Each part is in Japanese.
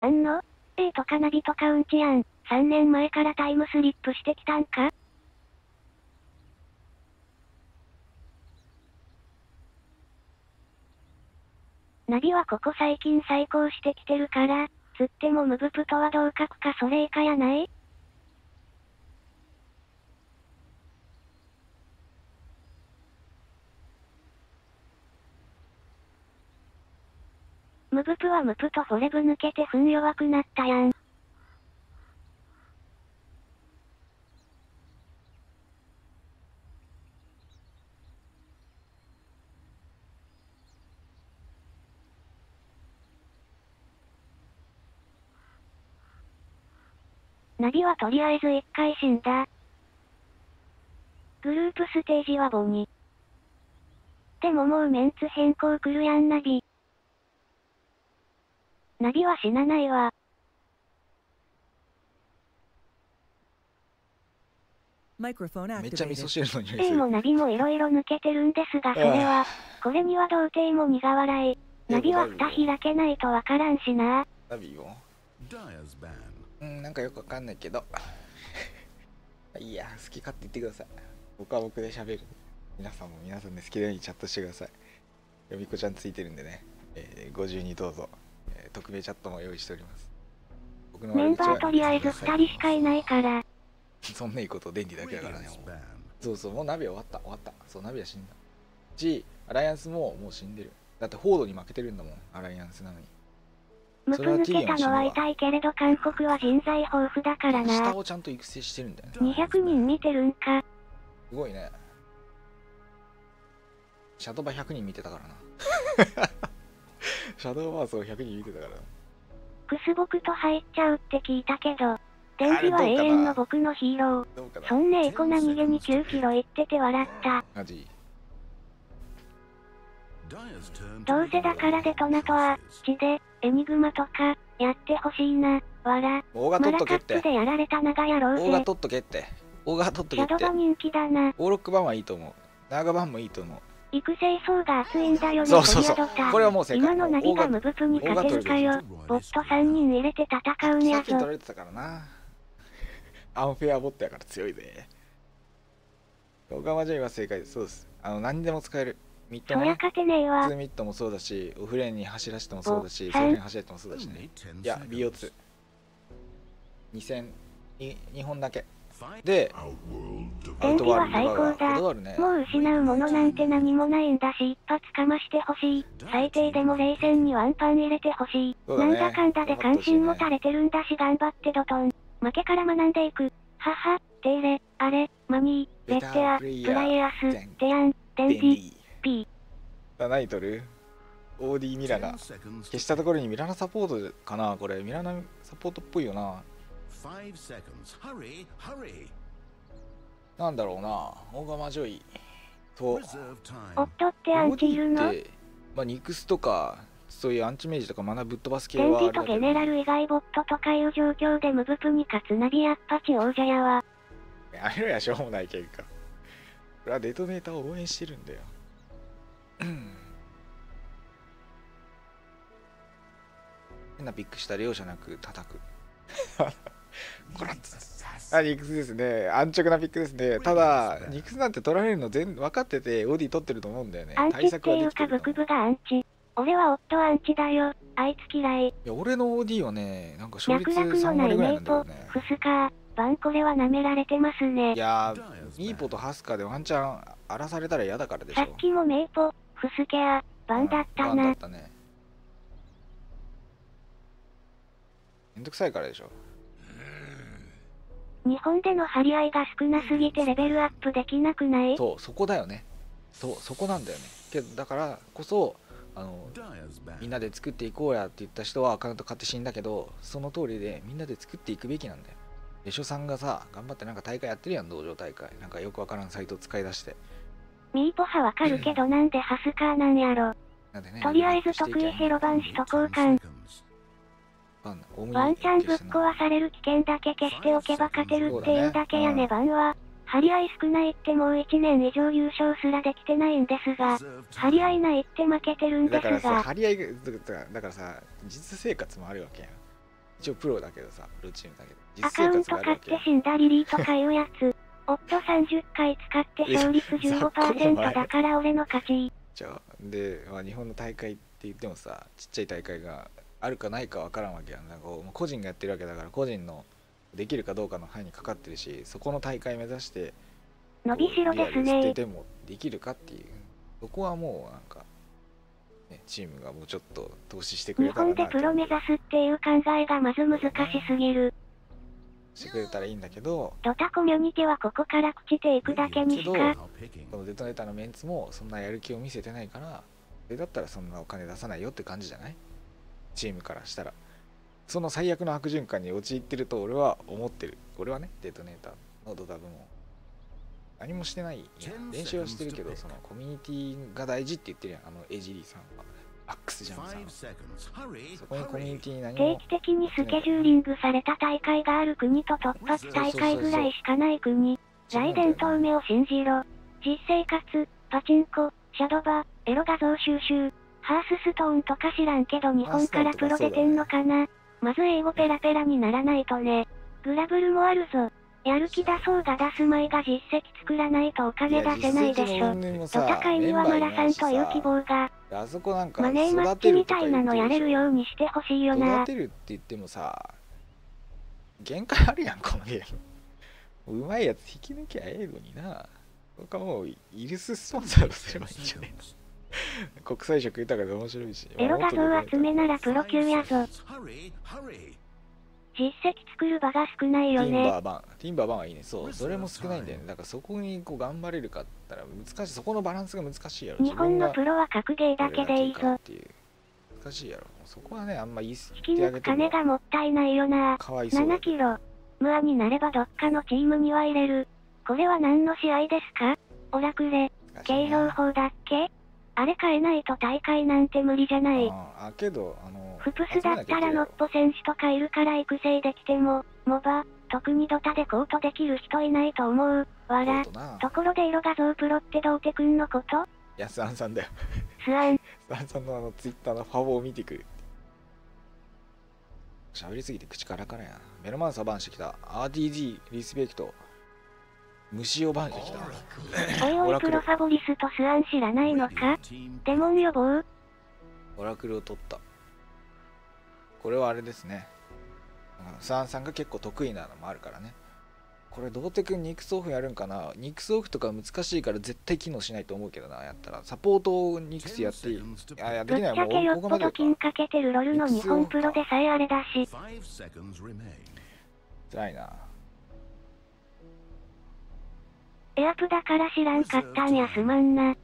あんの ?A とかナビとかうんちやん。3年前からタイムスリップしてきたんか？ナビはここ最近再興してきてるから、つってもムブプとは同格かそれ以下やない？ムブプはムプとフォレブ抜けて踏ん弱くなったやん。ナビはとりあえず一回死んだ。グループステージはボに。でももうメンツ変更来るやんナビ。ナビは死なないわ。めっちゃ味噌汁の匂いする。もナビも色々抜けてるんですがそれは、これには童貞も苦笑い。ナビは蓋開けないとわからんしな。ナビを.うんなんかよくわかんないけど。い いや好き勝手言ってください。僕は僕で喋る。皆さんも皆さんで好きなようにチャットしてください。よみこちゃんついてるんでね、えー、ご自由にどうぞ、えー、匿名チャットも用意しております。僕のメンバーとりあえず2人しかいないから。そんないいこと電気だけだからね.そうそうもうナビは終わった。終わった。そうナビは死んだ。しアライアンスももう死んでる。だってフォードに負けてるんだもん。アライアンスなのに。ムプ抜けたのは痛いけれど韓国は人材豊富だからな。下をちゃんと育成してるんだよね。200人見てるんか。すごいね。シャドーバー100人見てたからな シャドーバースを100人見てたからなクスボクと入っちゃうって聞いたけど、電気は永遠の僕のヒーロー。そんねえこな逃げに9キロ行ってて笑った。どうせだからデトナとは、血で、エニグマとか、やってほしいな、わら。オーガマラカッ取っとけってプでやられた長野。オーガ取っとけってオーガ取っとけってシャドバ人気だな。オーロック版はいいと思うナーガ版もいいと思う育成層が熱いんだよね、そうそうそう。これはもう正解。今のナビがムブプに勝てるかよ。ボット3人入れて戦うんやぞ。さっき取ら。れてたからな。アンフェアボットやから強いぜ。オーガマジョイは正解です。そうです。あの何にでも使える。ミッドもね。そりゃ勝てねえわ。普通。ミッドもそうだしオフレーンに走らせてもそうだしおセーフレーン走らせてもそうだしね。Only 10いや seconds. BO2 2000に2本だけで天気は最高こだもう失うものなんて何もないんだし一発かましてほしい。最低でも冷戦にワンパン入れてほしい。ねなんだかんだで関心も垂れてるんだし頑張ってドトン。負けから学んでいく。はは、テイレ、あれ、マニー、ベッテア、プライエアス、テヤン、デン便ピ、利ピー。だ何取るオーディミラナ10 seconds 消したところにミラナサポートかな？これミラナサポートっぽいよな5 seconds. Hurry, hurry. なんだろうなオーガマジョイと time. っとってアンチいるのまあニクスとかそういうアンチメージとかマナぶっ飛ばす系はあれとゲネラル以外ボットとかいう状況でムブプに勝つナビやっぱち王者やわ。やめろやしょうもない喧嘩これはデトネーターを応援してるんだようん 変なピックした量じゃなく叩く こらあニクスですね安直なピックですねただニクスなんて取られるの全分かっててオーディ取ってると思うんだよねアンチっ対策はていうかできてると思うブクブがアンチ。俺は夫アンチだよ。あいつ嫌い。いや俺の OD はねなんか勝率脈絡の3ない割ぐらいメイポなんだよね、フスカー、バンこれは舐められてますねい。やーミーポ.とハスカーでワンチャン荒らされたら嫌だからでしょさっきもメイポ、フスケア、バンだったなバンだっ。たねめんどくさいからでしょ日本での張り合いが少なすぎてレベルアップできなくない？そうそこだよねそうそこなんだよねけどだからこそあの.みんなで作っていこうやって言った人はアカウント買って死んだけどその通りでみんなで作っていくべきなんだよでしょさんがさ頑張ってなんか大会やってるやん道場大会なんかよくわからんサイト使い出してミーポ派わかるけどなんでハスカーなんやろ。なんでねとりあえず得意ヘロバンしとこうかん。ワンチャンぶっ壊される危険だけ消しておけば勝てるっていうだけやね、バンは。張り合い少ないってもう1年以上優勝すらできてないんですが、張り合い.ないって負けてるんでだからすが、さ張り合いがだからだからさ実生活もあるわけやん一応プロだけどさプロチームだけどアカウント買って死んだリリーとかいうやつ。夫30回使って勝率15%だから俺の勝ち。じゃあで、まあ、日本の大会って言ってもさちっちゃい大会があるかないかわからんわけやんなんかこう個人がやってるわけだから個人のできるかどうかの範囲にかかってるしそこの大会目指して伸びしろですね。てもできるかっていうそこはもうなんか、ね、チームがもうちょっと投資してくれ日たらな本でプロ目指すっていう考えがまず難しすぎる。してくれたらいいんだけどドタコミュニティはここから朽ちていくだけにしか。このデトネーターのメンツもそんなやる気を見せてないからそれだったらそんなお金出さないよって感じじゃない？チームからしたら。その最悪の悪循環に陥ってると俺は思ってる。俺はねデトネーターのドタブも。何もしてないいや練習はしてるけどそのコミュニティが大事って言ってるやん。あのエジリーさんは。アックスジャムさんそこにコミュニ.ティに何定も期的にスケジューリングされた大会がある国と突発大会ぐらいしかない国。来伝統目を信じろ。実生活、パチンコ、シャドバ、エロ画像収集、ハースストーンとか知らんけど日本からプロ出てんのかな。まず英語ペラペラにならないとね。グラブルもあるぞ。やる気出そうが出す前が実績作らないとお金出せないでしょ。ドタイにはマラさんという希望が、あそこなんかマネーマッチみたいなのやれるようにしてほしいよな育。てるって言ってもさ限界あるやんこのゲームうまいやつ引き抜きゃええのにな僕はもうイルススポンサーをすればいいんじゃね 国際色豊かで面白いし。エロ画像集めならプロ級やぞ。実績作る場が少ないティンよね。バーバン。ティンバーバンはいいね。そう。それも少ないんだよね。だからそこにこう頑張れるかったら難しい。そこのバランスが難しいやろ。日本のプロは格ゲーだけでいいぞ。っていう。難しいやろ。そこはねあんま言い引き抜く金がももったいないよな。かわいそう。だ7キロ。無アになればどっかのチームには入れる。これは何の試合ですか？オラクレ。計量法だっけ？あれ変えないと大会なんて無理じゃない。ああけどあのフプスだったらノッポ選手とかいるから育成できても、モバ、特にドタでコートできる人いないと思う。わら。ところで色画像プロってどうてくんのこと？やすあんさんだよスアン。やすあんさんのあのツイッターのファボを見てくる喋りすぎて口からからやなメロマンサーバンしてきた RTG リスペクト虫をバンしてきた。おいおいプロファボリスとスアン知らないのか？デモン予防オラクルを取った。これはあれですね。うんスアンさんが結構得意なのもあるからね。これどうてくんニックスオフやるんかな？ニックスオフとか難しいから絶対機能しないと思うけどなやったら。サポートをニックスやっていい。10 seconds to いやいやぶっできないもちゃけよっうここまでかぽど金かけてるロルの日本プロでさえあれだし.辛いなエアプだから知らんかったんやすまんな。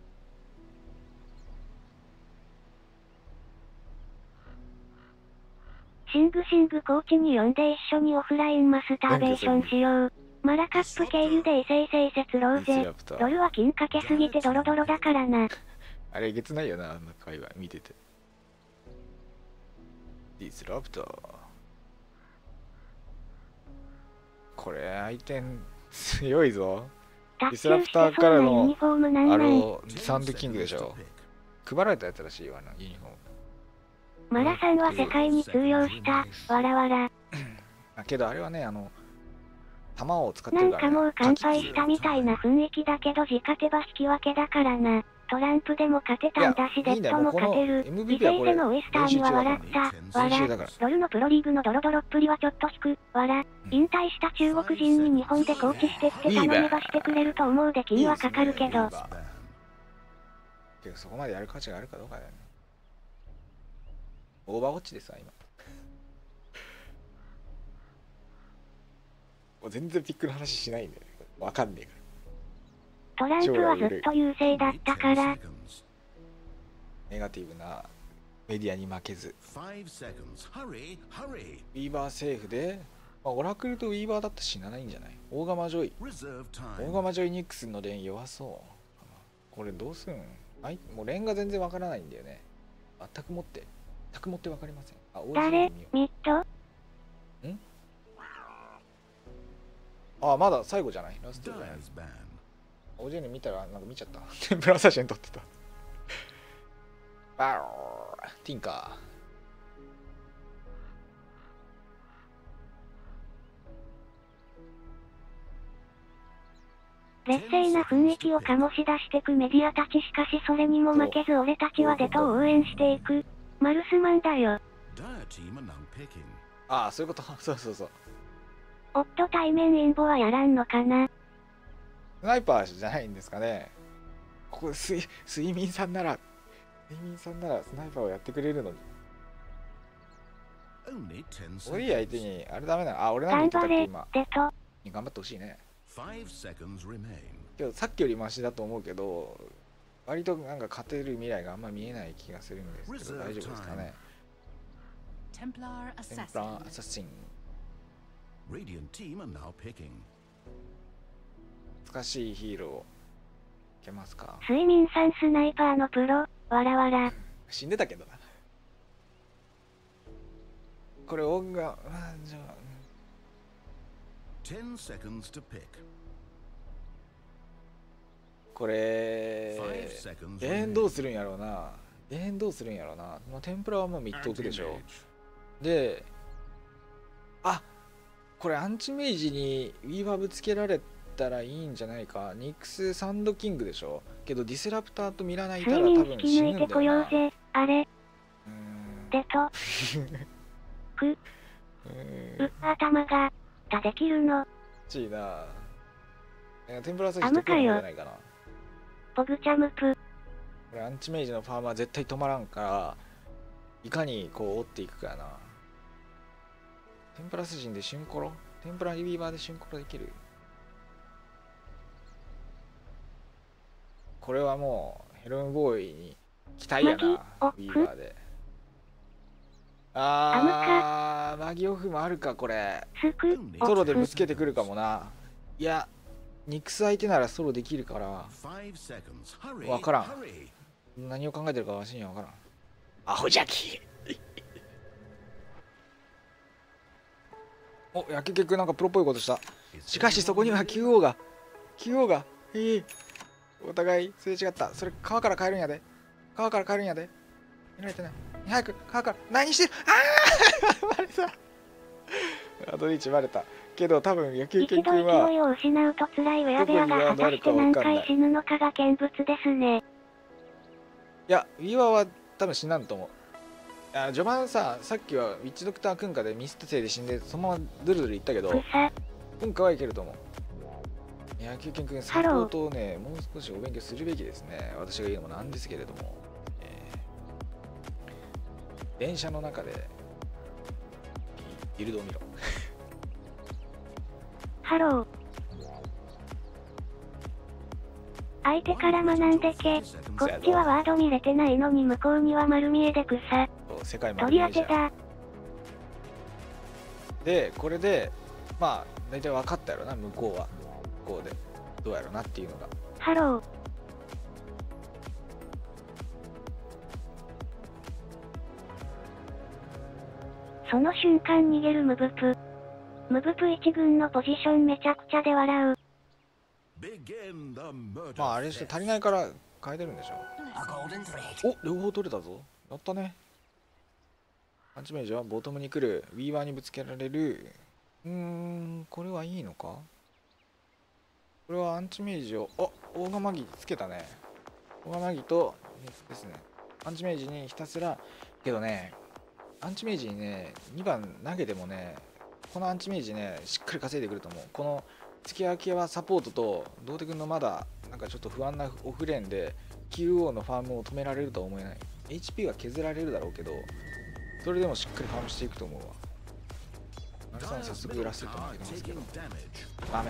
シングシングコーチに呼んで一緒にオフラインマスターベーションしよう。マラカップ経由で異性性説ろうぜ。ドルは金かけすぎてドロドロだからな。あれえげつないよなあんな会話見ててディスラプターこれ相手強いぞ卓ディスラプ球してそうなターからのユニフォームなんあなんのサンドキングでしょ配られたやつらしいわなユニフォームマラさんは世界に通用した。わらわら。あけどあれはねあの弾を使ってなんるから、ね、かもう乾杯したみたいな雰囲気だけど自勝てば引き分けだからな。トランプでも勝てたんだし、デッドも勝てる。犠牲でのオイスターには笑った。わら。練習だから。ロルのプロリーグのドロドロっぷりはちょっと引く。わら。引退した中国人に日本でコーチしてって頼めばしてくれると思うで金はかかるけど。そこまでやる価値があるかどうかだよね。オーバーウォッチでさ今もう全然ピックの話しないんだよね。わかんね。えからトランプはずっと優勢だったから。ネガティブなメディアに負けず.ウィーバーセーフで、まあ、オラクルとウィーバーだったら死なないんじゃない？大釜ジョイ。大.釜ジョイニックスのレン弱そう。これどうすん？はい？もうレンが全然わからないんだよね。全くもって。全くもってわかりません。あ誰？ミッド？うあまだ最後じゃない？ラストじゃない？おじいに見たら、なんか見ちゃった。天ぷら写真撮ってた。バロー、ティンカー。劣勢な雰囲気を醸し出してくメディアたちしかしそれにも負けず俺たちはデトを応援していく。マルスマンだよ。ああ、そういうこと。そうそうそう。夫対面インボはやらんのかなスナイパーじゃないんですかねここ睡睡眠さんなら睡眠さんならスナイパーをやってくれるのに Only 10俺いい相手.にあれダメなのあ俺何頑張れ、言ってたっけ今デト。頑張ってほしいね.けどさっきよりマシだと思うけど割となんか勝てる未来があんま見えない気がするんですけど大丈夫ですかね？テンプラー.アサシン Radiant team are now picking. 難しいヒーローいけますか？睡眠さんスナイパーのプロ、わら。わら。死んでたけどな。これ音楽あじゃあ10 seconds to pick. これンどうするんやろうな。ゲーンどうするんやろうな、まあ、天ぷらはもうミット置くでしょ。Anti-mage. であこれアンチメイジにウィーバーぶつけられたらいいんじゃないか。ニックスサンドキングでしょ？けどディセラプターとミラナいたら多分死引き抜いてぬんだよな。こようぜ。あれ、うーん。デト。く、うーん。う、頭が、たできるの。ちいな。え天ぷらさしとくんじゃないかな。ポグチャムプ。これアンチメイジのファームは絶対止まらんからいかにこう追っていくかやな。天ぷら筋でシュンコロ？天ぷらリビーバーでシュンコロできる？これはもうヘロンボーイに期待やなビーバーで。あーマギオフもあるかこれ。ソロでぶオつけてくるかもな。いやニックス相手ならソロできるから.わからん.何を考えてるかわしには分からん。アホジャキお野球結局なんかプロっぽいことした。しかしそこには QO が。QO が。ええお互いすれ違った。それ川から帰るんやで。川から帰るんやで。見られてない。早く川から何してる？ああ バレた。アドリーチバレた。けど多分野球研君は勢いを失うと辛いウェアベアが果たして何回死ぬのかが見物ですね。いや、ウィーワーは多分死なんと思う。あ序盤さ、さっきはウィッチドクタークンカでミスったせいで死んで、そのままドゥルドゥルいったけど、草、クンカはいけると思う。野球研君、サポートをね、もう少しお勉強するべきですね。私が言うのもなんですけれども、えー電車の中で、ビビルドを見ろ。ハロー。相手から学んでけ。こっちはワード見れてないのに向こうには丸見えで草。世界も取り当てだ。で、これで、まあ、大体分かったやろな、向こうは。向こうで。どうやろなっていうのが。ハロー。その瞬間逃げるムブプ。ムブプ1軍のポジションめちゃくちゃで笑う。まあ、あれして足り.ないから変えてるんでしょ。お両方取れたぞやったねアンチメージはボトムに来るウィーバーにぶつけられるうーんこれはいいのか？これはアンチメージをあオーガマギつけたね。オーガマギとですね。アンチメージにひたすらけどねアンチメージにね2番投げてもねこのアンチメージねしっかり稼いでくると思う。この月明けはサポートと童貞君のまだなんかちょっと不安なオフレーンで QO のファームを止められるとは思えない。HP は削られるだろうけどそれでもしっかりファームしていくと思うわ。丸さん早速 middle ラストと tower 負けてますけど。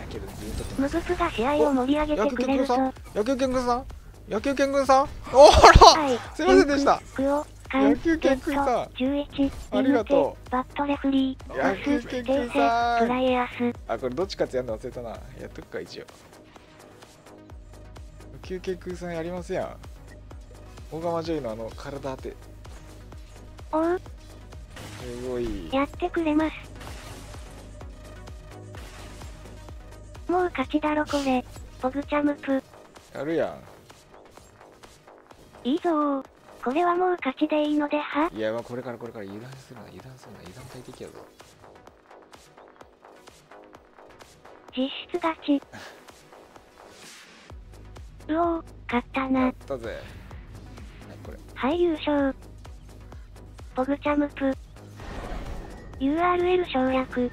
けど。ずっとムますブプが試合を盛り上げてくれるぞ。野球拳軍さん野球拳軍さんおーらはい。すいませんでした野球拳君さん11、ありがとう。バットレフリー、野球パス、拳訂君さん。あこれど。っちかってやるの忘れたなやっとくか一応野球拳軍さんやりますやん大釜女優のあの体当ておう、すごいやってくれます。もう勝ちだろこれ。ポグチャムプ。やるやいいぞー。これはもう勝ちでいいのでは？いやまあこれからこれから油断するな油断するな油断大敵やぞ実質勝ち。うおー、勝ったやなっ。たぜはいこれはい、優勝。ポグチャムプ。URL 省略。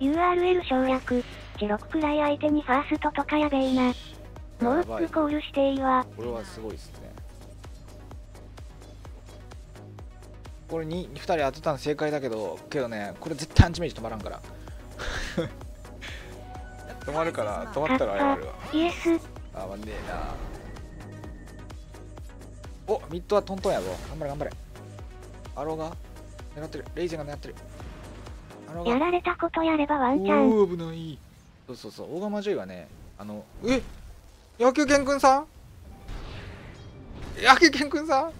URL 省略。チロくらい相手にファーストとかやべえな。もうやばい2コールしていいわ。これはすごいですね。これに2人当てたの正解だけどけどねこれ絶対アンチメージ止まらんから。止まるから止まったら謝るわ。イエス。あまんねえな。おミッドはトントンやぞ。頑張れ頑張れ。アローが狙ってる。レイゼンが狙ってるやられたことやればワンチャン。おお危ないそうそうそう大釜ジョイはねあのえ？野球健くんさん？野球健くんさ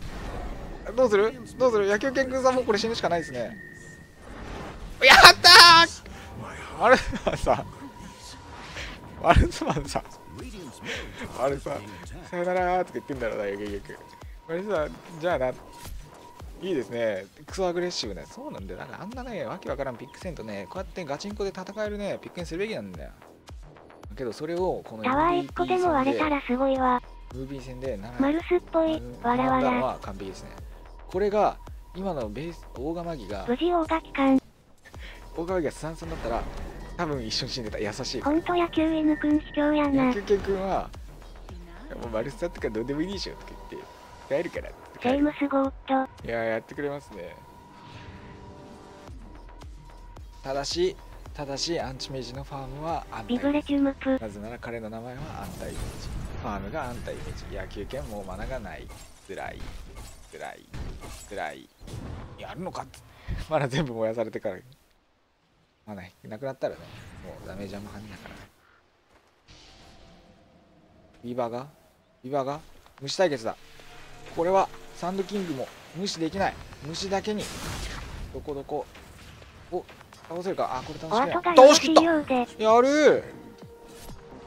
ん？どうする？どうする？野球健くんさんもこれ死ぬしかないですね。やったー！マルスマンさんマルスマンさあれさ.さよならーとか言ってんだろうな、結局。これさ、じゃあな、いいですね。クソアグレッシブね。そうなんだよ。なんかあんなね、わけわからんピック戦とね、こうやってガチンコで戦えるね、ピックにするべきなんだよ。けど、それを、このタワー1個でも割れたらすごいわ。ムービー戦で、なマルスっぽい。わらわら。は完璧ですね。これが、今のベース、大釜木が無、事大垣間。大釜木がスタンスだったら、多分一緒に死んでた。優しい。ほんと野球犬くん卑怯やな野。球系君は、もうマルスだってからどうでもいいでしょとか言って、帰るからジェームス・ゴーット。いやーやってくれますね。ただしただしアンチメージのファームは安泰。ビブレチュムプ。なぜなら彼の名前は安泰。イメージファームが安泰イメージ。野球権もうマナがない。つらい。つらい。つらい。やるのかって。まだ全部燃やされてから。まだなくなったらね。もうダメージはも半だからね。ビーバーが？ビーバーが虫対決だ。これはサンドキングも無視できない。虫だけにどこどこお倒せるか。あこれお倒し後がよろしい倒しきった。ようで。やる。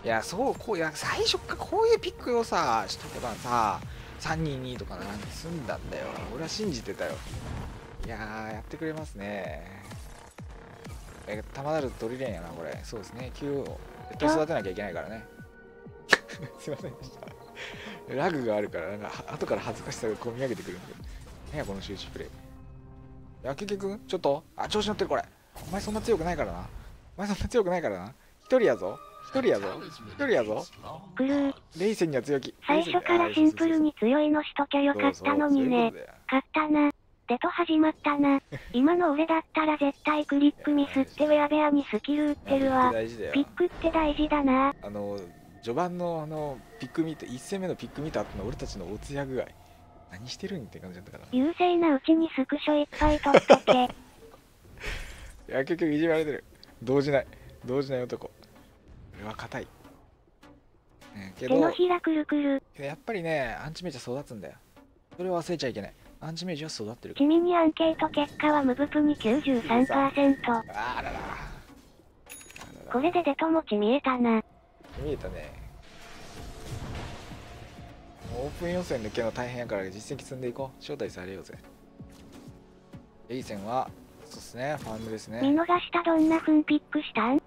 いやそうこういや最初からこういうピックをさしとけばさ322とかなんて済んだんだよ。俺は信じてたよ。いやーやってくれますね。え玉だる取りれんやなこれ。そうですね。Q を絶対育てなきゃいけないからね。すいませんでした ラグがあるからなんかは後から恥ずかしさが込み上げてくるんで何やこの集中プレイ野球くんちょっとあ調子乗ってるこれお前そんな強くないからなお前そんな強くないからな一人やぞ一人やぞ一人やぞクルー。レイセンには強気最初からシンプルに強いのしときゃよかったのにね。勝ったな。デト始まったな。今の俺だったら絶対クリックミスってウェアベアにスキル打ってるわ。ピックって大事だな。あの序盤のあのピック見て1戦目のピック見た後の俺たちのお通夜具合何してるんって感じだったから優勢なうちにスクショいっぱい撮っとけ。いや結局いじめられてる。動じない。動じない男。俺は硬い、ねけど手のひらくるくる。やっぱりねアンチメージは育つんだよ。それを忘れちゃいけない。アンチメージは育ってる君にアンケート結果はムブプに93%。あーらら。あらら。これでデト持ち見えたな。見えたね。オープン予選抜けの大変やから実績積んでいこう。招待されようぜ。エイセンはそうっすね。ファームですね。見逃したどんな風ピックしたん？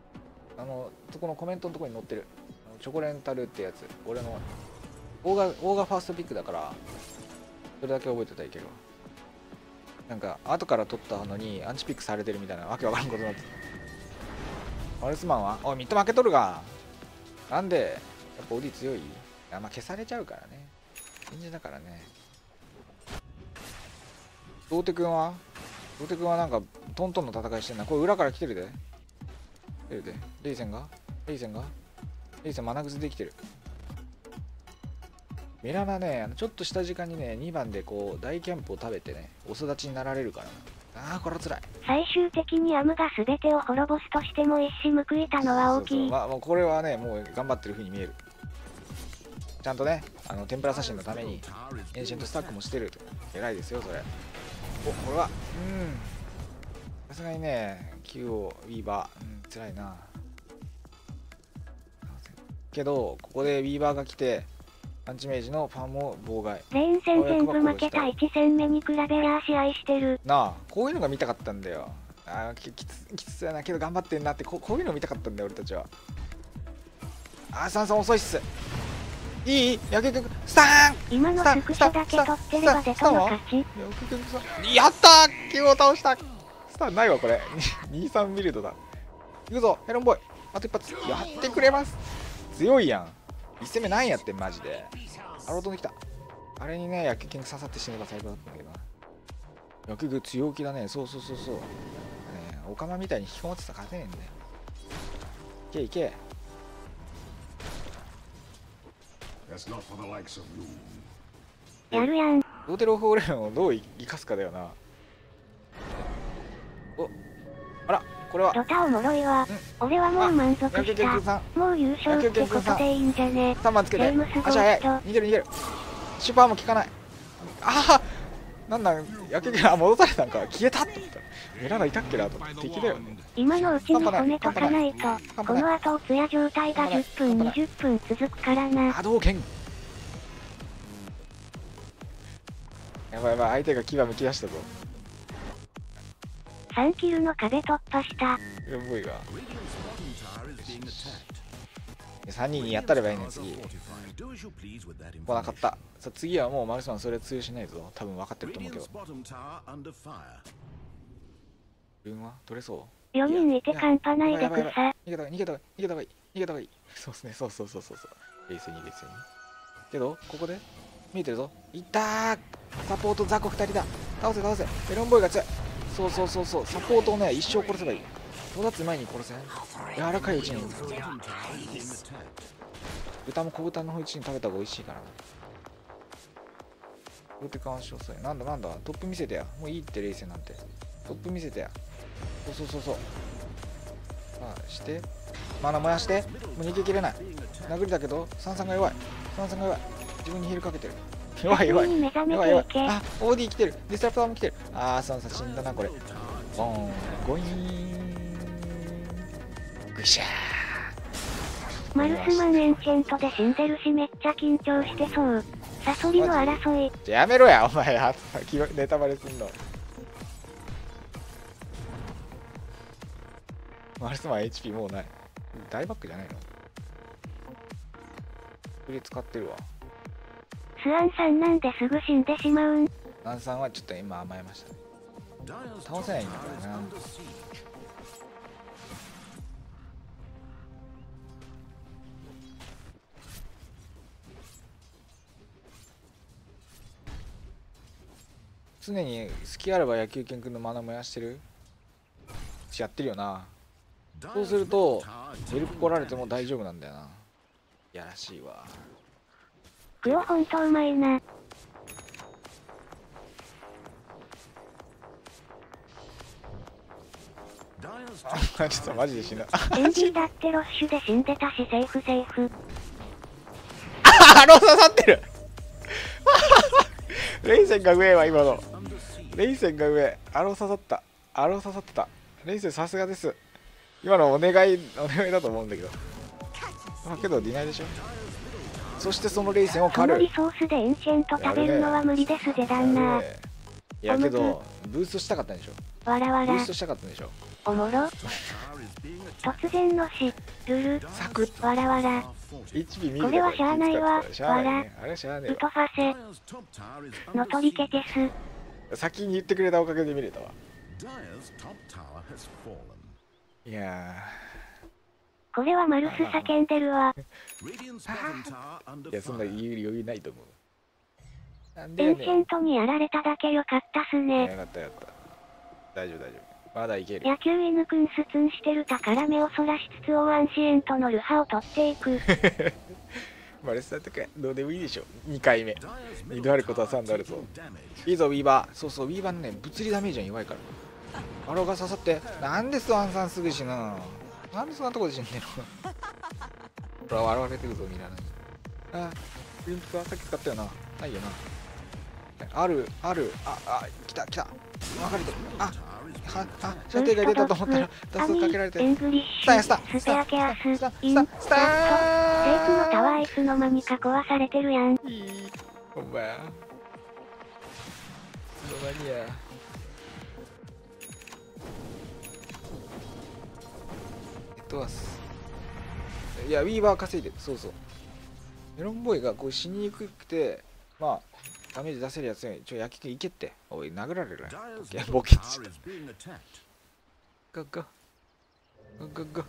あのそこのコメントのところに載ってる。チョコレンタルってやつ。俺のオーガオーガファーストピックだからそれだけ覚えてたらいけるわ。なんか後から取ったのにアンチピックされてるみたいなわけわからんことになって。たマルスマンはおいミッド負けとるがなんでやっぱオディ強い？あまあ消されちゃうからね。臨時だからね。ローテ君は？ローテ君はなんかトントンの戦いしてんな。これ裏から来てるで。来てるで。レイセンが？レイセンが？レイセンマナグズできてる。ミラナねちょっとした時間にね2番でこう大キャンプを食べてねお育ちになられるから。なあーこれは辛い。最終的にアムが全てを滅ぼすとしても一矢報いたのは大きい。まあもうこれはねもう頑張ってる風に見える。ちゃんとねあのテンプラアサシンのためにエンシェントスタックもしてる。偉いですよそれ。おこれは。うん。さすがにね Q をウィーバー、うん、辛いな。けどここでウィーバーが来てアンチメージのファンも妨害。レーン戦全部負けた1戦目に比べりゃ試合してる。なあこういうのが見たかったんだよ。あーききつきつやなけど頑張ってんなってここういうの見たかったんだよ俺たちは。あーサンさん遅いっす。いい？やけくスターン！今のスクショだけ撮ってればデトの勝ち。やったー！キューを倒した。スターンないわこれ。23ビルドだ。行くぞヘロンボーイ。あと一発。やってくれます。強いやん1戦目なんやってんマジで。あできた。あれにね野球剣刺さって死ねば最高だったんだけど。な野球強気だね。そうそうそうそう。ねオカマみたいに引きこもってたら勝てねえんだよ。いけいけ。That's not for the likes of you. やるやん。ローテロフォーレンをどう生かすかだよなこれは。ドタおもろいわ。俺はもう満足した。もう優勝ってことでいいんじゃね。3番つけてゲームすごい人。足早い逃げる逃げる。シュパーも効かない。ああなんなん野球剣あ戻されたんか。消えた思った。メラがいたっけなと。思って敵だよね。今のうちに止めとかないと、この後、ツヤ状態が10分、20分続くからな。波動拳やばいやばい。相手が牙むき出したぞ3キルの壁突破した。やばいが Radiant's bottom tower is being attacked. 3人にやったればいいね次。来なかっ.た。さあ次はもうマルスマンそれは通用しないぞ。多分分かってると思うけど.自分は取れそう？4人いてカンパないでやばい。やばい草。逃げた方がい。い逃げた方がいい。逃げた方がいい。逃げた方がいい。そうっすね。そうそうそうそうそう冷静に冷静に。けどここで見えてるぞ。いったー。サポート雑魚2人だ。倒せ倒せ。メロンボーイが強いそうそうそうそう。サポートをね一生殺せばいい。到達前に殺せ。柔らかいうちに。豚も小豚のうちに食べた方が美味しいから。なロテ干渉祭なんだなんだ。トップ見せてや。もういいって冷静なんて。トップ見せてや。そうそうそうそう。さあして。マナ燃やして。もう逃げきれない。殴りだけど三三が弱い。三三が弱い。自分にヒールかけてる。弱い弱い。弱い弱い。あオーディ来てる。ディストラプターも来てる。あー三三死んだなこれ。ボーンゴイーンぐしゃマルスマンエンチェントで死んでるしめっちゃ緊張してそう。サソリの争い。やめろやお前。あきネタバレすんの。マルスマン HP もうない。大バックじゃないの？これ使ってるわスワンさんなんですぐ死んでしまうん。ナンさんはちょっと今甘えましたね。倒せないんだからな。常に隙あれば野球拳くんのマナ燃やしてる？やってるよな。そうするとヘルプ来られても大丈夫なんだよな。やらしいわ。クオほんとうまいな。ちょっとマジで死ぬエンジーだってロッシュで死んでたしセーフセーフ。あロー刺さってる。レイセンが上は今の.レイセンが上。アロー刺さった。アロー刺さってた。レイセンさすがです。今のお願いお願いだと思うんだけど。あけどディナイでしょそしてそのレイセンをその狩るリソースでエンチェント食べるのは無理ですぜ旦那。いやけどブーストしたかったんでしょ？わらわらブース。トしたかったんでしょ？おもろ？突然の死。ルル。サクッわらわら。40. HP 見るこれはしゃあないわしゃあないねあれしゃあねえウトファセ。の取りス。わ先に言ってくれたおかげで見れたわ.いやこれはマルス叫んでるわ。いやそんな.言う余裕ないと思うエンチェントにやられただけよかったっすよね。かったよかった大丈夫大丈夫まだいける野球犬くんスツンしてる宝目をそらしつつオーアンシエントのルハを取っていく。マレスタとかどうでもいいでしょ2回目 Dyer's 二 middle 度あることは tower 三 is 度あるぞ.いいぞウィーバーそうそうウィーバーのね物理ダメージは弱いからアローが刺さってなんでスワンさんすぐ死ぬの？なんでそんなとこで死んでるの？ほら現れてるぞミラーにあンさっき使ったよな。ないよな。あるある。ああ来た来た。分かれてる。あはあ射程が出たと思ったら脱走かけられてエングリッシスタンスタンュ、スペアケアス、イン、スタンスタット、スタンテープのタワーいつの間にか壊されてるやん。いい。ほんまやどなにやトワースいやウィーバー稼いでる。そうそう。メロンボーイがこう死ににくくてまあダメージ出せるやつにちょ焼きくんいけって。おい殴られるな。ボケっ tower is being attacked. たガッガガッガ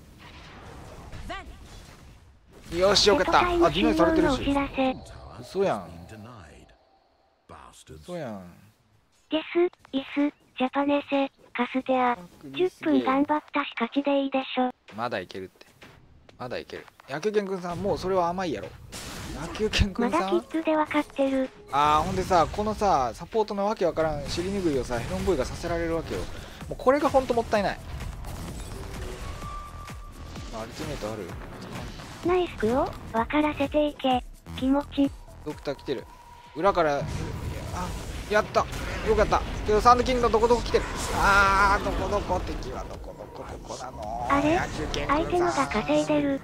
ガよしよかった。あディナイされてるのお知しらせ。Tower 嘘やん。うやん。です、イス、ジャパネセ、カステア。10分頑張ったし勝ちでいいでしょ。まだいけるってまだいける野球拳くんさんもうそれは甘いやろ野球拳くまだん？さんキッズで分かってる。あーほんでさこのさサポートのわけわからん尻拭いをさヘロンボーイがさせられるわけよもうこれがほんともったいないあアルティメイトある？ナイスクを分からせていけ。気持ち。ドクター来てる裏からあやった。よかった。けどサンドキングのどこどこ来てる？あーどこどこ敵はどこどこどこなのあれ？相手のが稼いでる。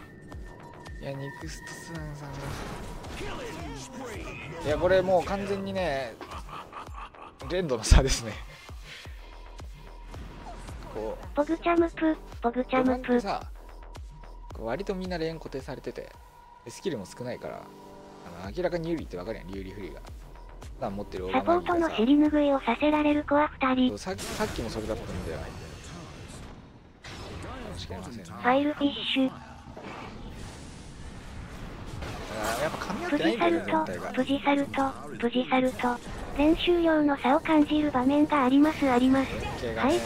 いやニクストスランさんがいやこれもう完全にね連動の差ですね。こう。ボグチャムプ、ボグチャムプ。さこう割とみんなレーン固定されててでスキルも少ないからあの明らかに有利って分かるやん有利不利が普段持ってるサポートのさ尻拭いをさせられる子は2人。さっきもそれだったんだよかもしれませんねファイルフィッシュ、やっぱ噛み合っプてないプジサルト、プジサルト。練習量の差を感じる場面がありますあります。ねはい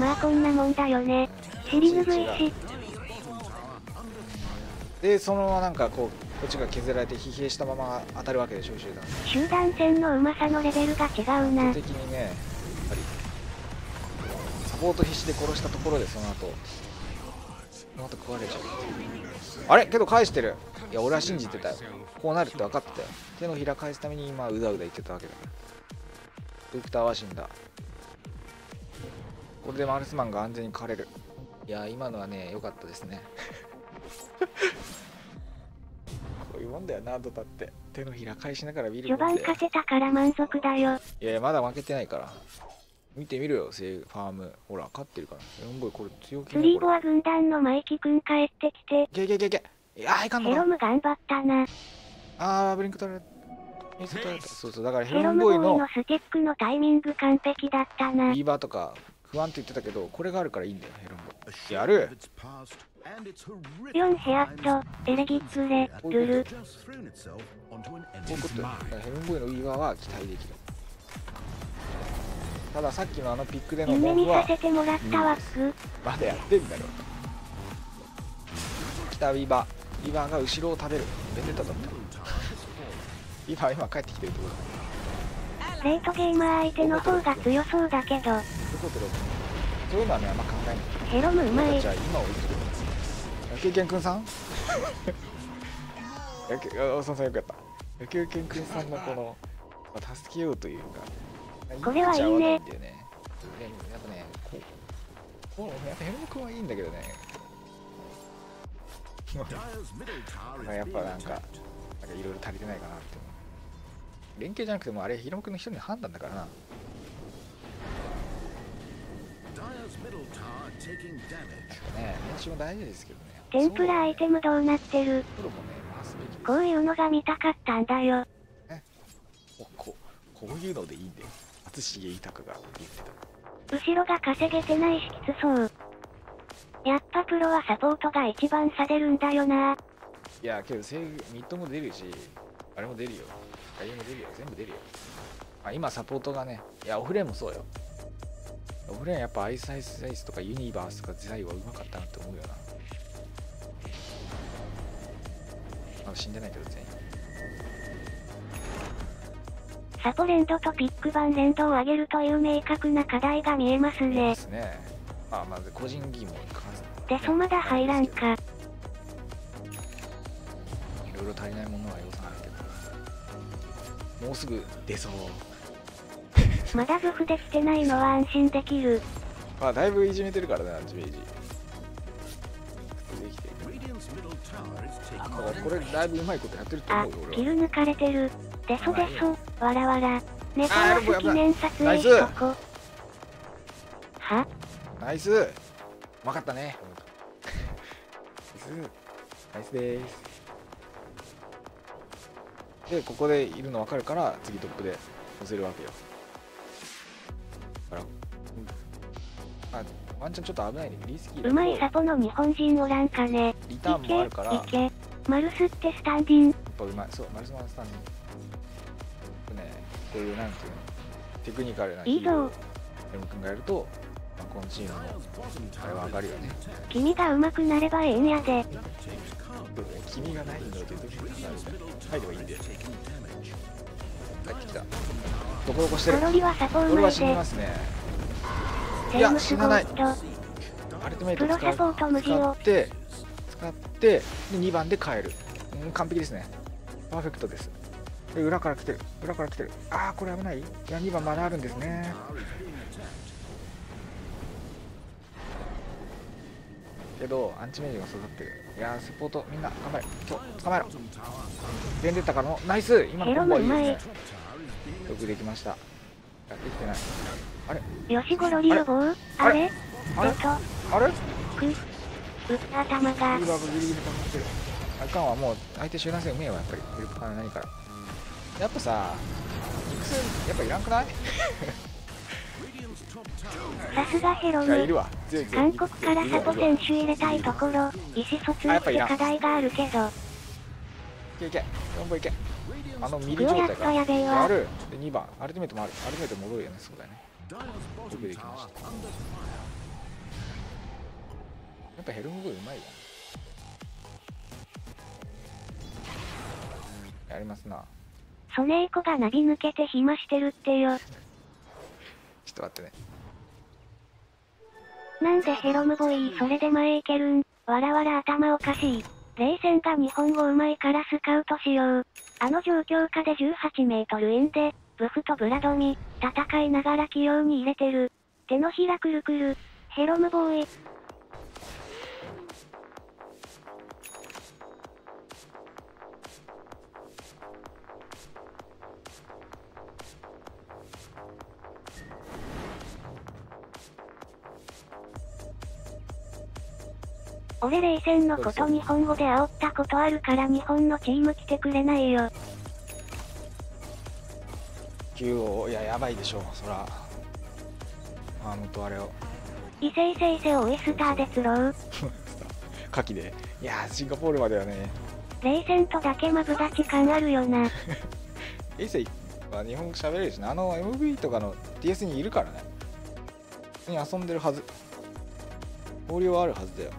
まあこんなもんだよね。尻拭いし、でそのなんかこうこっちが削られて疲弊したまま当たるわけでしょ集団。集団戦のうまさのレベルが違うな。的にねやっぱりサポート必死で殺したところでその後その後食われちゃう。あれ？けど返してる。いや俺は信じてたよ。こうなるって分かってたよ。手のひら返すために今うだうだ言ってたわけだから。ドクターは死んだ。これでマルスマンが安全に狩れる。いや今のはね良かったですね。こういうもんだよなドタって。手のひら返しながら見る序盤もんだよ。勝てたから満足だよ。いやいやまだ負けてないから。見てみろよセーファーム。ほら勝ってるから。4ボイこれ強気スリーボア軍団のマイキくん帰ってきて、いけいけいけいけ。いやーいかんのヘロかム頑張ったな。あーブリンク取られミス取られたそうそうだからヘヘロンボーイのロムボーイのスティックのタイミング完璧だったな。ビーバーとか不安って言ってたけどこれがあるからいいんだよヘロンボーイ。やる of its past and its horrific. 4ヘアット、エレギッツレ、ルル。とよだ line. からヘロンボーイのウィーバーは期待できるたださっきのあのピックでの夢見モンフはさせてもらったわっく。まだやってんだろ。来たウィーバーウィーバーが後ろを食べるベテタだったウィーバーは今帰ってきてるところ。だレートゲーマー相手の方が強そうだけど、そういうことだそういうのはねあんま考えない。ヘロムうまい今を生きてる。野球拳くんさん？野球あおさんさんよくやった。野球拳くんさんのこの、まあ、助けようというかこれはいいね。いんだよねね。やっぱねこうこうやっぱヘルムくんはいいんだけどね。やっぱなんかなんか.いろいろ足りてないかなって思う。連携じゃなくてもあれヒロムくんの一人の判断だからな.ね練習も大事ですけど。ね天ぷらアイテムどうなってる。こういうのが見たかったんだよ。おここういうのでいいんだよ。淳豊が言ってた。後ろが稼げてないしきつそう。やっぱプロはサポートが一番差出るんだよな。いやけどセーフミッドも出るしあれも出るよ。外野も出るよ。全部出るよ、まあ、今サポートがねいやオフレーンもそうよ。オフレーンやっぱアイスアイスアイスとかユニバースとか最後はうまかったなって思うよなまだ死んでないけど全員サポ連動とピック版連動を上げるという明確な課題が見えますでね。すねまあまず個人技も数でそまだ入らんか。いろいろ足りないものは要素あるけどもうすぐ出そう まだズフできてないのは安心できる。まあだいぶいじめてるからねアンチメージこれだいぶうまいことやってるとあ思うよ、俺キは。ル抜かれてる。でそでそ、わらわら。ネタは好記念撮ナイス。影しとこ。は？ナイス。うまかったね。ナイスです。でここでいるの分かるから次トップで押せるわけよワンチャンちょっと危ないね。リスキーうまいサポの日本人おらんかね。リターンもあるから。やっいけ、いけ。マルスってスタンディン。ぱうまいそうマルスマンスタンにねこういうなんていうの？テクニカルなヒーローエム君がやると、まあ、今チームのあれは上がるよね。君が上手くなればええんやで。君がないのでどうして入ればいいんで帰ってきた。どこどこしてる？コロリはサポうまいで。死にますね。セいや死なない。アルティメイト使プロサポート無事を。使って使ってで2番で変える、うん、完璧ですね。パーフェクトです。で裏から来てる。裏から来てる。ああこれ危ない？いや2番まだあるんですね。けどアンチメージが育ってる。いやーサポートみんな頑張れ。今日捕まえろ。ベンデッタからのナイス！今のコンボはいいですね。よくできましたあれ？よしゴロリ予防あれ？あれ？あれ？く、う頭が。リー。バリギリかかってるあかんわもう相手集団戦うめえわやっぱりヘルプから何からやっぱさやっぱいらんくないさすがヘロム。韓国からサポ選手入れたいところ、意思疎通って課題があるけど、いけいけ4本いけあのミリ状態がやべえわ。あるで2番アルティメットもあるアルティメット戻るよねそうだよねよくできましたやっぱヘルムブーうまいわやりますなソネイコがナビ抜けて暇してるってよ。ちょっと待ってねなんでヘロムボーイそれで前行けるん？わらわら頭おかしい。冷戦が日本語うまいからスカウトしよう。あの状況下で18メートルインで、ブフとブラドミ、戦いながら器用に入れてる。手のひらくるくる。ヘロムボーイ。俺冷戦のこと日本語で煽ったことあるから日本のチーム来てくれないよ。9をいややばいでしょそらアームとあれを異性性性をウエスターで釣ろう。牡蠣でいやシンガポールまではね冷戦とだけマブダチ感あるよな。エイセイは日本語喋れるしねあの MV とかの DS にいるからね普通に遊んでるはず交流はあるはずだよ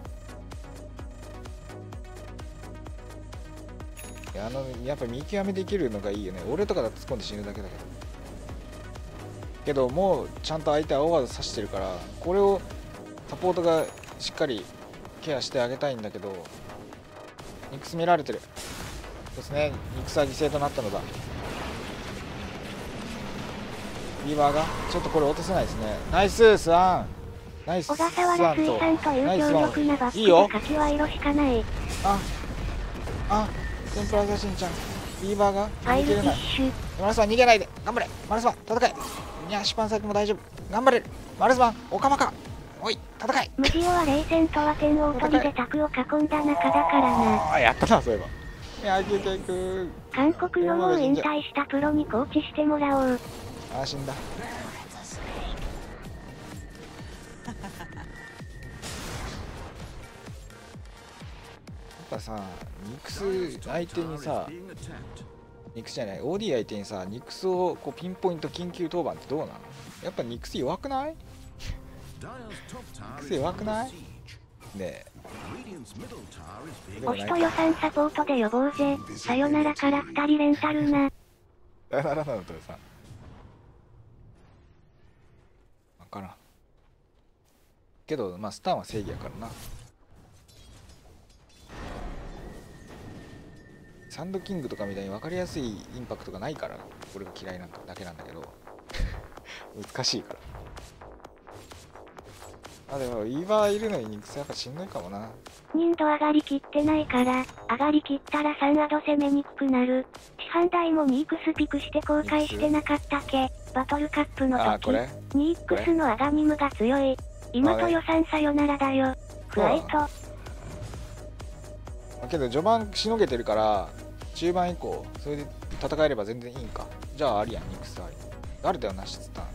あのやっぱ見極めできるのがいいよね。俺とかだと突っ込んで死ぬだけだけど。けどもうちゃんと相手はオーバード刺してるからこれをサポートがしっかりケアしてあげたいんだけどニックス見られてる。ですね。ニックスは犠牲となったのだ。リーバーが？ちょっとこれ落とせないですね。ナイススワン。ナイス小笠原水産という強力なバッで柿は色しかない。ああ天ぷらザシンちゃん。リーバーが逃げれない。シュ。マルスマン逃げないで。頑張れ。マルスマン戦え。いや出版されても大丈夫。頑張れる。マルスマンおかまか。おい戦え。ムジオは冷戦とは点を取りで卓を囲んだ中だからな。あやったなそういえば。いやいけいけいく。韓国のもう引退したプロにコーチしてもらおう。あー死んだぱさニクス相手にさ.ニクスじゃない OD 相手にさニクスをこうピンポイント緊急登板ってどうなの？やっぱニクス弱くない？tower is 癖弱くない？ね推しと予算サポートで呼ぼうぜ。さよならから二人レンタルな。えだからなんだとさ分からんけどまあスタンは正義やからなサンドキングとかみたいに分かりやすいインパクトがないから俺が嫌いなだけなんだけど 難しいからあでもイーバーいるのにニクスやっぱしんどいかもな人度上がりきってないから、上がりきったら3アド攻めにくくなる。市販台もニークスピクして公開してなかったっけ？バトルカップの時あーこ。れ？ニークスのアガニムが強い。今と予算さよならだよ。フライト。だけど序盤しのげてるから中盤以降それで戦えれば全然いいんか。じゃあありやんニクスありあるではなしっつったの？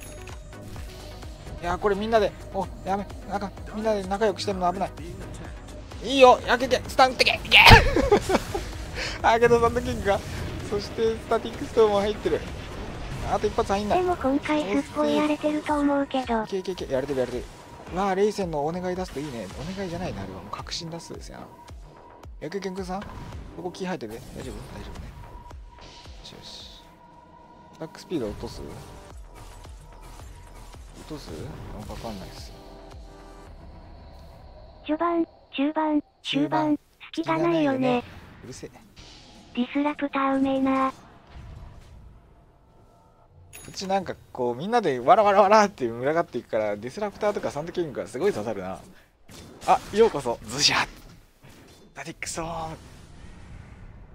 いやこれみんなでおやめなんかみんなで仲良くしてるの危ない。いいよ焼けてスタンってけ！いけ！あけどサンドキングがそしてスタティックストーンも入ってる。あと一発入んない。でも今回すっごいやれてると思うけど。い。けいけいけやれてるやれてる。わあレイセンのお願い出すといいね。お願いじゃないなあれは。もう確信出すですよ野球研究さん？ここ気入ってる？大丈夫？大丈夫ね。よしよし。バックスピード落とす？落とす？わかんないっす序盤、中盤、終盤、隙がないよね。うるせえ。ディスラプターうめえな。うちなんかこうみんなでわらわらわらって群がっていくからディスラプターとかサンドキングがすごい刺さるな。あようこそ。ズシャッダディックソーン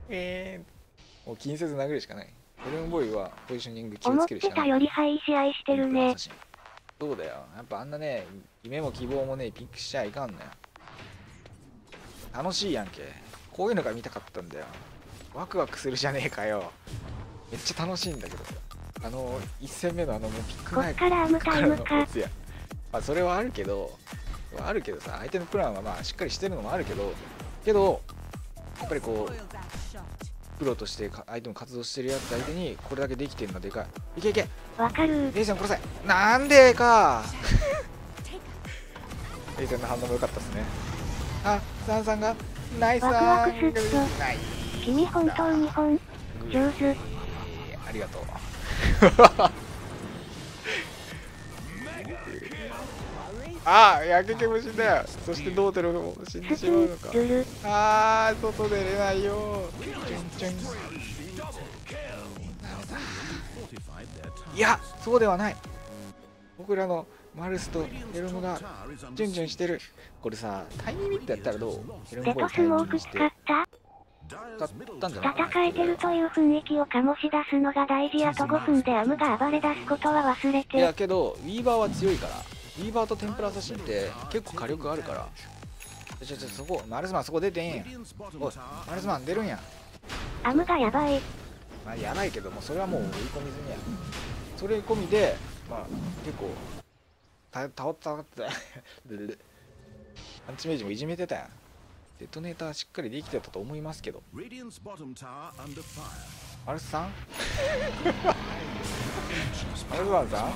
えー、もう気にせず殴るしかない。ヘルムボーイはポジショニング気を思っつけるしてかない。たよりハイ試合してるね。そうだよ。やっぱあんなね夢も希望もねピックしちゃいかんのよ。楽しいやんけ。こういうのが見たかったんだよ。ワクワクするじゃねえかよ。めっちゃ楽しいんだけど。さあの1戦目のあのもうピックナイからのや。つや。まあそれはあるけど。あるけどさ相手のプランはまあしっかりしてるのもあるけどけどやっぱりこうプロとしてか相手も活動してるやつ相手にこれだけできてるのはでかい。いけいけわかる。レイセン殺せ。なんでか。レイセンの反応も良かったですね。あサンさんがナイスワクワクすっぞない君本当に本、上手。ありがとうああ焼けけも死んだよ。そしてドーテルも死んでしまうのか。あー外出れないよ。チュンチュン.いやそうではない。僕らのマルスとヘルムがチュンチュンしてる。これさタイミングってやったらどう？ヘルムボーイタイミして使った使ったんじゃない戦えてるという雰囲気を醸し出すのが大事あと5分でアムが暴れ出すことは忘れいやて。けどウィーバーは強いからウィーバーとテンプラアサシンって結構火力あるから。ちょちょそこマルスマンそこ出てんやおいマルスマン出るんやアムがやばい。まあやばいけどもそれはもう追い込み済みや。それ込みでまあ結構た倒ったって アンチメージもいじめてたやんデトネーターしっかりできてたと思いますけど.マルスさん？マルスマンさん？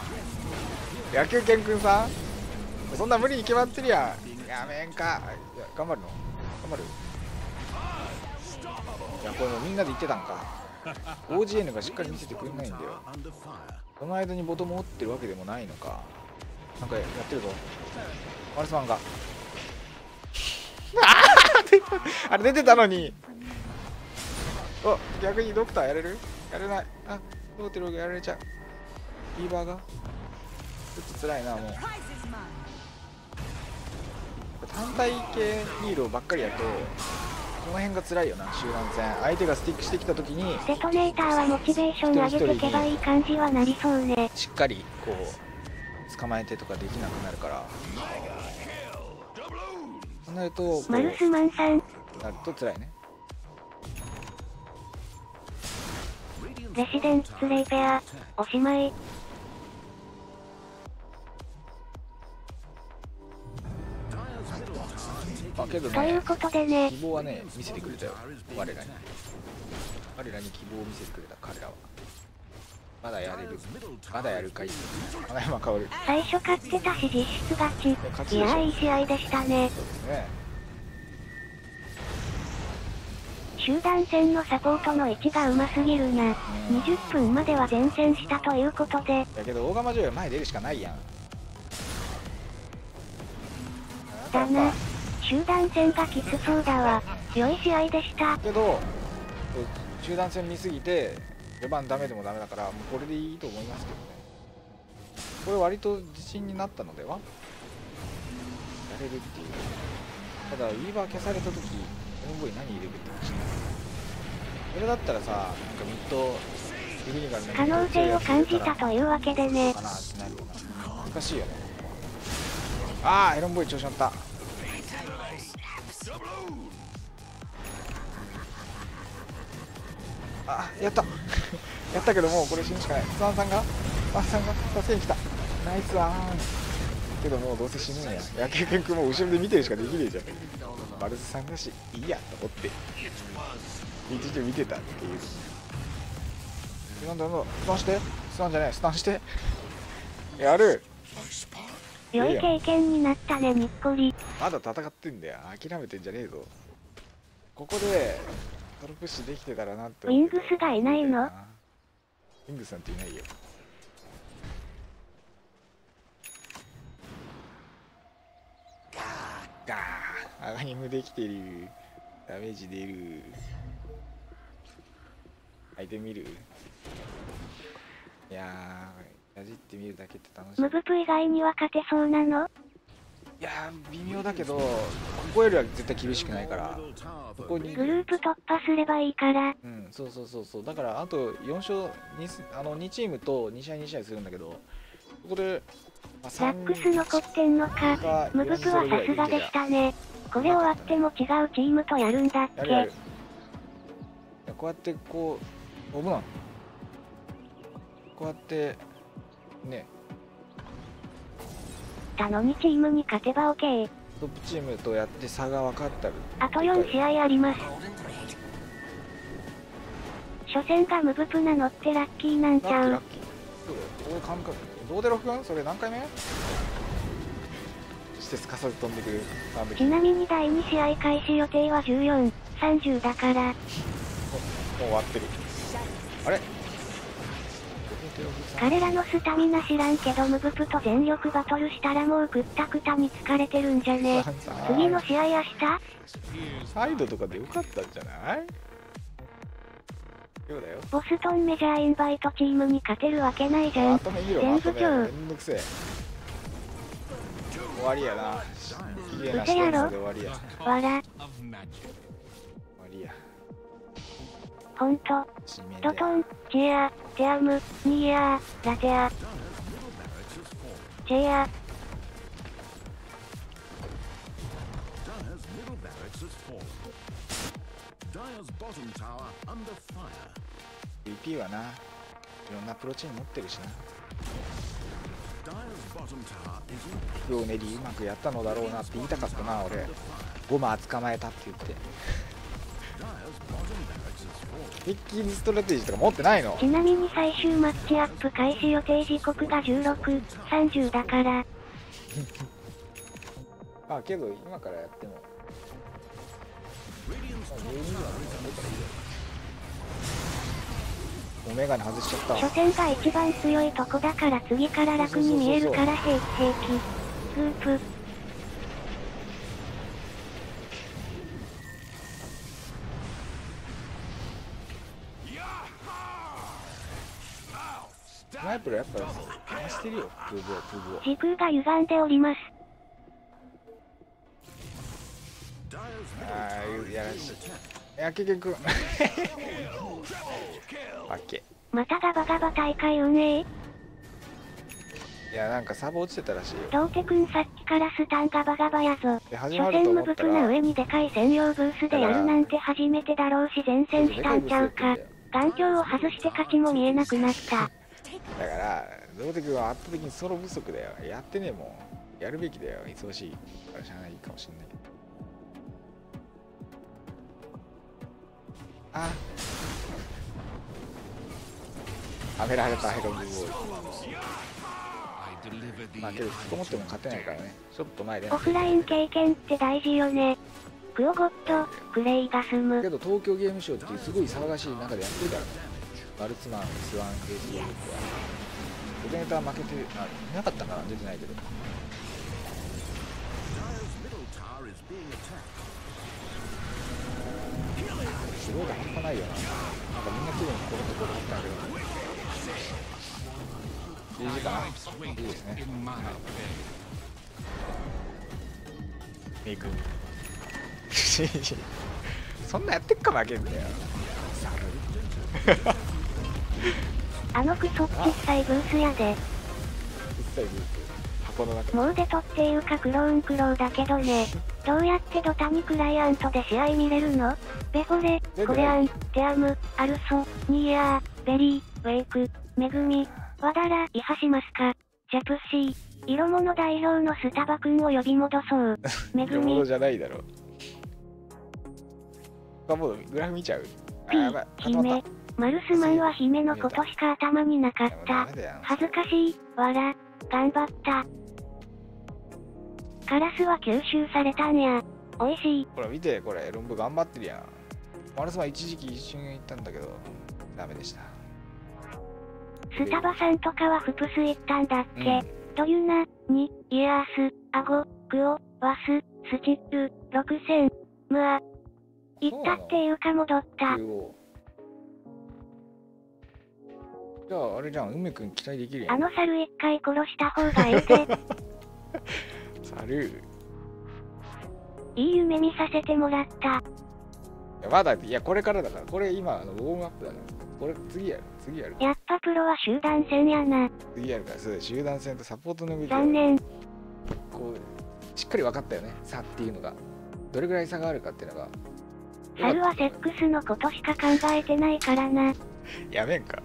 野球犬くんさん？そんな無理に決まってるやん。やめんか。いや頑張るの？頑張る？いやこれもうみんなで言ってたんか。OGN がしっかり見せてくれないんだよ.その間にボトムを打ってるわけでもないのか。なんかやってるぞ。マルスマンが。あー あれ出てたのに。お逆にドクターやれる？やれない。あドーテロがやられちゃう。ビーバーが？ちょっと辛いなもう。単体系ヒーローばっかりやとこの辺が辛いよな集団戦。相手がスティックしてきた時にデトネーターはモチベーション上げてけばいい感じはなりそうね。しっかりこう捕まえてとかできなくなるからなるとマルスマンさん、なると辛いね。レシデンツレイペア、おしまい。あけどというねことでね。希、望はね見せてくれたよ。我らに.彼らに希望を見せてくれた彼らはまだやれるまだやるかい花山薫最初勝ってたし実質勝ち。いやーいい試合でしたね。そうですね集団戦のサポートの位置がうますぎるな。20分までは前線したということで、だけど大釜女優は前出るしかないやんだな。集団戦がきつそうだわ。良い試合でした。けど集団戦見すぎて序盤ダメでもダメだからもうこれでいいと思いますけどね。これ割と自信になったのでは？やれるっていう。ただウィーバー消された時オンボイ何入れるって話になる。これだったらさなんかミッド可能性を感じたというわけでね。難しいよね。ああエロンボイ調子乗ったあやった。やったけどもうこれ死ぬしかない。スワンさんが？スワンさんが？助けに来た。ナイスワン。けどもうどうせ死ぬんや。野球君もう後ろで見てるしかできねえじゃん。バルスさんだしいいやと思って。一時見てたっていう。なんだなんだスタンして。スタンじゃない。スタンして。やる。良い経験になったね、にっこり。まだ戦ってんだよ諦めてんじゃねえぞここでトロプッシュできてたらなってウィングスがいないの？ウィングスなんていないよ。ガーアガニムできてる。ダメージ出る。アイテム見る。いやーやじってみるだけって楽しい。ムブプ以外には勝てそうなの？いやー微妙だけどここよりは絶対厳しくないから。ここにグループ突破すればいいから。うんそうそうそうそう。だからあと4勝 2, すあの2チームと2試合2試合するんだけどここで、まあ、ザックス残ってんのか。ムブプはさすがでしたね。これ終わっても違うチームとやるんだっやるやる。こうやってこう危な。いこうやってね他の2チームに勝てば OK。トップチームとやって差が分かったら。あと4試合あります。初戦がムブプなのってラッキーなんちゃう。どうで6分それ何回目？してすかさず飛んでくる。ちなみに第2試合開始予定は14、30だから、もう終わってる。あれ？彼らのスタミナ知らんけどムブプと全力バトルしたらもうくったくたに疲れてるんじゃね。次の試合明日？サイドとかでよかったんじゃない？ボストンメジャーインバイトチームに勝てるわけないじゃん。全部今んどくせえ。終わりやな。うせやろ？わら、ほんと、締めドトン、チェア、テアム、ニーヤー、ラテア、チェア. VP はないろんなプロチーム持ってるしな。ローネリーうまくやったのだろうなって言いたかったな俺。ゴマ捕まえたって言ってッキストラテジーとか持ってないの？ちなみに最終マッチアップ開始予定時刻が16、30だから、あけど今からやっても。Radiant's まあ top 12時 tower は is 出 under たらいい fire. よ。おメガネ外しちゃったわ。初戦が一番強いとこだから次から楽に見えるから平気平気。グープ、プルやっぱ回してるよ。プーブをプーブを時空が歪んでおります。ああやらしいや結局。オッケまたガバガバ大会運営？ーいやなんかサブ落ちてたらしいよ。ローテくんさっきからスタンガバガバやぞ。初戦ムブプ思ったら。な上にでかい専用ブースでやるなんて初めてだろうし前線したんちゃうか。眼鏡を外して勝ちも見えなくなった。だからローテ君は圧倒的にソロ不足だよ。やってねえもん。やるべきだよ。忙しいからしゃあないかもしんないけど。あ。はめられた。ヘロブボーイまあけど引きこもっても勝てないからね。ちょっと前でオフライン経験って大事よね。クオゴット、クレイが済む。け。ど東京ゲームショウっていうすごい騒がしい中でやってるから。ねマルツマンスワンゲースボールはオペネーター負けてあいなかったかな？出てないけど.すごいが半端ないよな。なんかみんな綺麗に転んでこう思ったんだけど。いい時間いいですね。メイク そんなやってっか負けんだよあのクソっちっさいブースやで。一切ブース箱の中。もう出とっていうかクローンクローだけどね。どうやってドタにクライアントで試合見れるの？ベフォレコレアン、テアム、アルソ、ニーヤー、ベリー、ウェイク、メグミ、ワダラ、イハシマスカ、チャプシー、色物代表のスタバ君を呼び戻そう。めぐみ色物、じゃないだろ。うグラフ見ちゃう。あピー、姫、マルスマンは姫のことしか頭になかった恥ずかしい、わら、頑張った。カラスは吸収されたんや。おいしい。ほら見てこれ論文頑張ってるやんマルスマン一時期一瞬行ったんだけどダメでしたスタバさんとかはフプス行ったんだっうんけ、ドユナ、に、イエアース、アゴ、クオ、ワス、スチップ、6000、ムア。行ったっていうか戻った。じゃああれじゃん梅くん期待できるやん。あの猿一回殺した方がええで。猿。いいい夢見させてもらった。やまだいやこれからだから。これ今あのウォームアップだから。これ次やる。次やるやっぱプロは集団戦やな。次やるから。そうだよ。集団戦とサポートの動きを残念。こうしっかり分かったよね。差っていうのが。どれぐらい差があるかっていうのが。猿はセックスのことしか考えてないからな。やめんか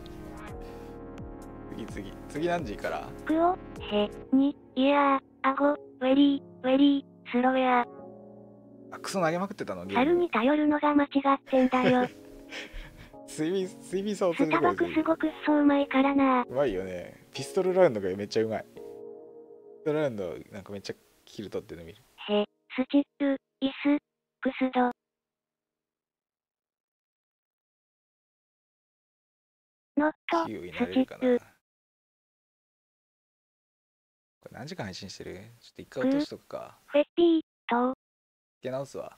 次次。次何時から？クオ、ヘ、に、イヤー、アゴ、ウェリー、ウェリー、スロウェア。あクソ投げまくってたの？ゲー猿ムに頼るのが間違ってんだよ。睡眠睡眠差をすスるところタバクすごくそうまいからな。うまいよね。ピストルラウンドがめっちゃうまい。ピストルラウンドなんかめっちゃキル取ってるの見る。ヘ、スチップ、イス、クスド。ノット、9にな。スチップ、何時間配信してる？ちょっと一回落としとくか。フェッピー、と、付け直すわ